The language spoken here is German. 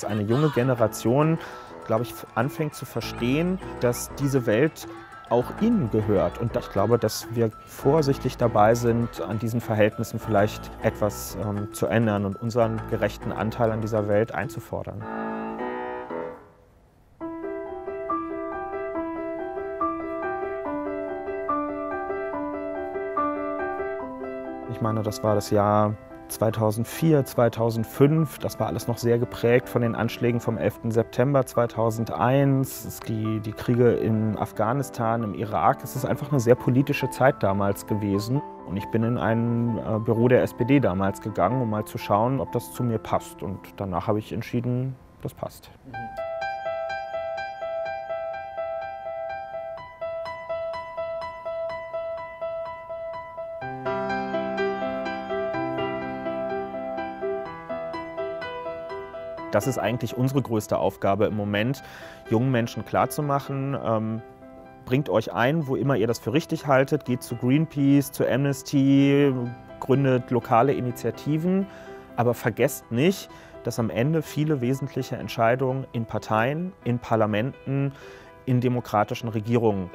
dass eine junge Generation, glaube ich, anfängt zu verstehen, dass diese Welt auch ihnen gehört. Und ich glaube, dass wir vorsichtig dabei sind, an diesen Verhältnissen vielleicht etwas ähm, zu ändern und unseren gerechten Anteil an dieser Welt einzufordern. Ich meine, das war das Jahr 2004, 2005. Das war alles noch sehr geprägt von den Anschlägen vom 11. September 2001, die, die Kriege in Afghanistan, im Irak. Es ist einfach eine sehr politische Zeit damals gewesen. Und ich bin in ein äh, Büro der SPD damals gegangen, um mal zu schauen, ob das zu mir passt. Und danach habe ich entschieden, das passt. Mhm. Das ist eigentlich unsere größte Aufgabe im Moment, jungen Menschen klarzumachen, ähm, bringt euch ein, wo immer ihr das für richtig haltet, geht zu Greenpeace, zu Amnesty, gründet lokale Initiativen, aber vergesst nicht, dass am Ende viele wesentliche Entscheidungen in Parteien, in Parlamenten, in demokratischen Regierungen